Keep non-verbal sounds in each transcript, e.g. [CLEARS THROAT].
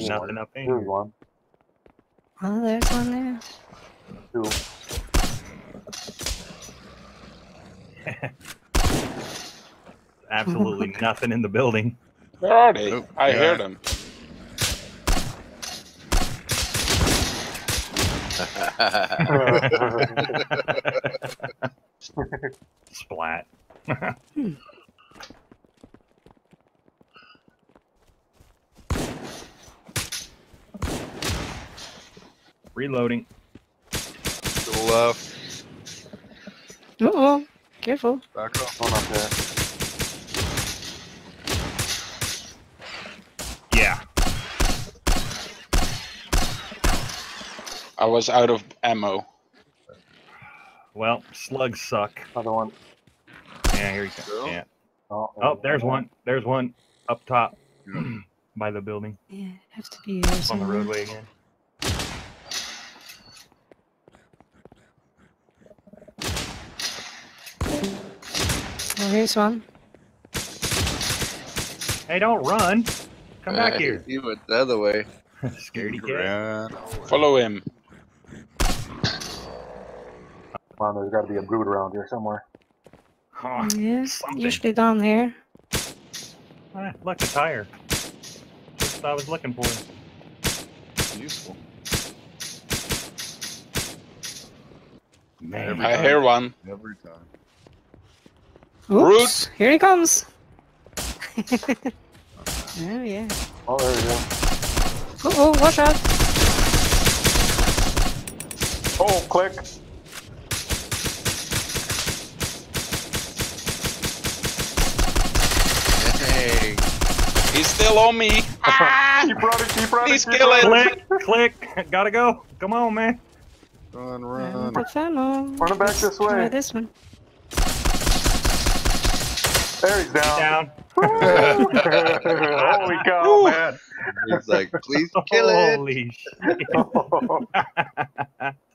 There's nothing up in Here's here. one. Oh, there's one there. Two. [LAUGHS] Absolutely [LAUGHS] nothing in the building. Where are they? Oh, I yeah. hear them. [LAUGHS] Splat. Hmm. Reloading. To the left. Uh oh, careful. Back up. one up there. Yeah. I was out of ammo. Well, slugs suck. Another one. Yeah, here you go. Still? Yeah. Oh, Oh, there's one. There's one up top [CLEARS THROAT] by the building Yeah, have to be here on the roadway again. Oh, here's one. Hey, don't run. Come back here. He went the other way. [LAUGHS] Scaredy cat. Follow him. Come on, there's got to be a brood around here somewhere. Huh. Yes, something. usually down here. Ah, look, a tire. Just what I was looking for. Useful. Man. I hear one. Every time. Oops, here he comes. [LAUGHS] oh yeah. Oh, there we go. Uh oh, watch out. Oh, click. Hey, He's still on me. Ah! Keep running, keep running. Please keep kill it. running. click, click. Gotta go. Come on, man. Run, run. Run it back this Try way. this one. There he's down. Down. [LAUGHS] Holy cow, man. he's like, please [LAUGHS] kill it. Holy shit.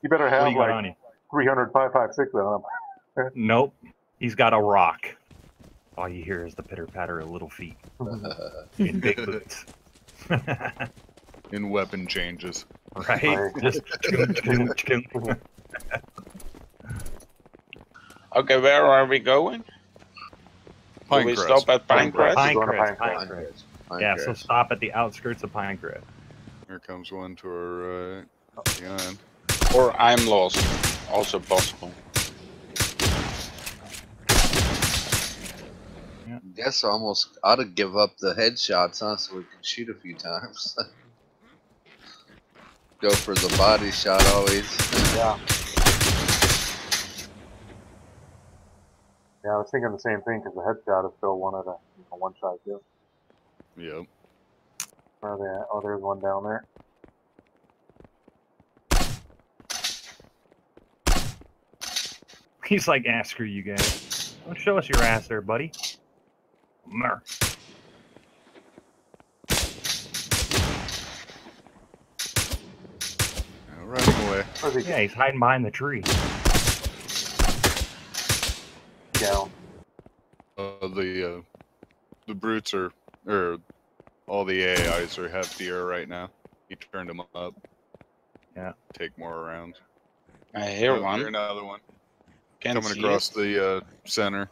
you better have you like 300, 556 on him. Nope. He's got a rock. All you hear is the pitter patter of little feet [LAUGHS] in big boots. In weapon changes. right? Right. Just. Okay, where are we going? Do we stop at Pinecrest? Pinecrest. Yeah, so stop at the outskirts of Pinecrest. Here comes one to our uh, right. Behind. Or I'm lost. Also possible. Guess I almost ought to give up the headshots, huh? So we can shoot a few times. [LAUGHS] Go for the body shot always. Yeah. Yeah, I was thinking the same thing because the headshot is still one of the you know, one shot kill. Yep. Where are they at? Oh, there's one down there. He's like, ah, screw you guys. Don't show us your ass there, buddy. Mer. Running away. Yeah, he's hiding behind the tree. Down? Uh, the uh, the brutes are or all the AIs are heftier right now. He turned them up. Yeah. Take more rounds. I hear Oh, one. Here another one Can't coming across it. the uh, center.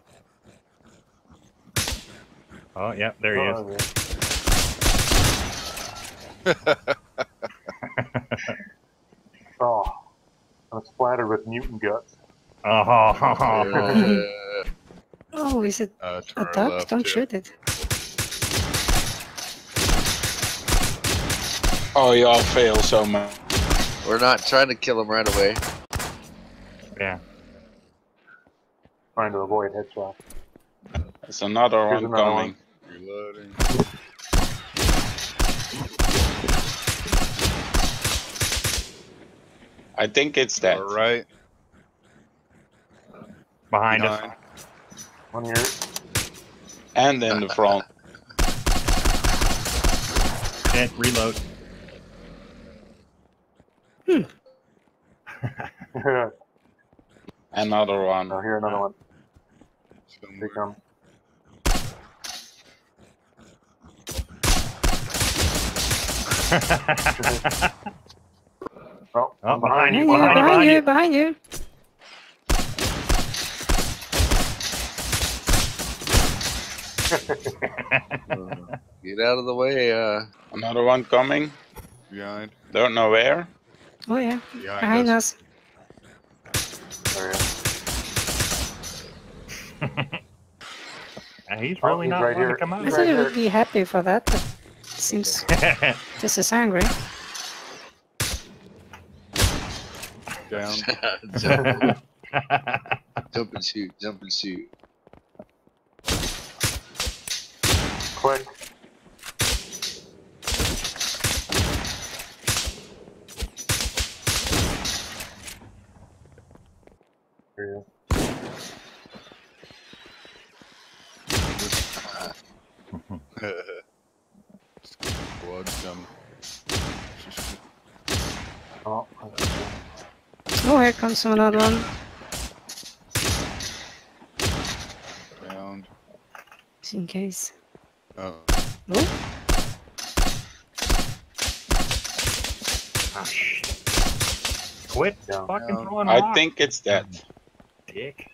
Oh, yeah, there he is. Oh, yeah. [LAUGHS] [LAUGHS] Oh, I'm splattered with mutant guts. Oh, [LAUGHS] Yeah. Oh, is it Uh, a duck? left, Don't yeah. shoot it. Oh, y'all fail so much. We're not trying to kill him right away. yeah. Trying to avoid headshot. It's another Here's one another coming. Reloading. I think it's that. All right. Behind us. Behind. One here. And then the front. Hit, reload. oh, [LAUGHS] Another one. Oh, here another one. Somewhere. Here come. [LAUGHS] [LAUGHS] Oh, Oh, I'm behind you. behind Behind you, you, behind behind you. you, behind you. Uh, [LAUGHS] get out of the way. Uh, Another one coming. Behind. Don't know where. Oh yeah, Behind, behind us. us. There he. He's Oh, really he's not right here. to come I out. He's thought right he would be happy for that, but seems [LAUGHS] just as angry. Down. jump, [LAUGHS] jump and shoot. Jump and shoot. Click. There he. Blood's [LAUGHS] coming. Oh, Oh, here comes another one. Down. Just in case. Oh. Oh, Ah, shit. Quit Yeah. fucking Yeah. throwing I rocks, think it's that. dick.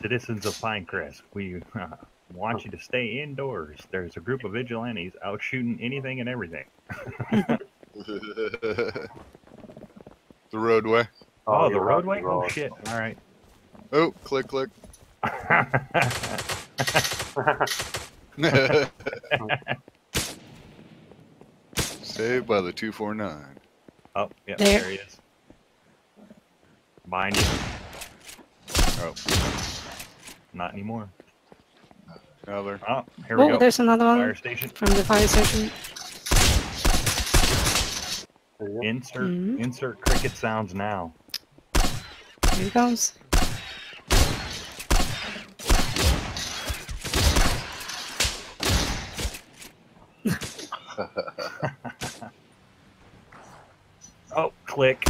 Citizens of Pinecrest, we uh, want you to stay indoors. There's a group of vigilantes out shooting anything and everything. [LAUGHS] the roadway. Oh, the roadway? Oh shit! All right. Oh, click, click. [LAUGHS] [LAUGHS] Saved by the 249. oh, yeah, There. there he is. Behind you. Oh, Not anymore. another. Oh, here we oh go. there's another Fire one station. from the fire station. There you go. Insert Mhm. insert cricket sounds now. Here he comes. Oh, click.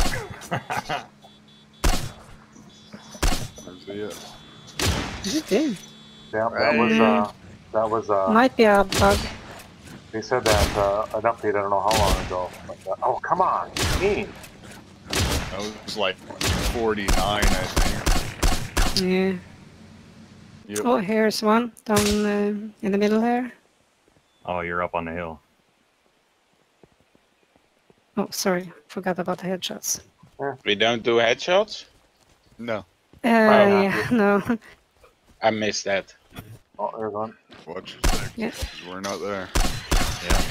Where's he at? Is it there? Yeah, that was, uh, that was, uh, Might be a bug. they said that, uh, an update, I don't know how long ago. But, uh, oh, come on, team. That was like 49, I think. Yeah. Yep. Oh, here's one down uh, in the middle here. Oh, you're up on the hill. Oh, sorry, forgot about the headshots. We don't do headshots. No. Uh, yeah. yeah, [LAUGHS] no. I missed that. Oh, there's one. Watch your six. Yeah. 'cause We're not there. Yeah.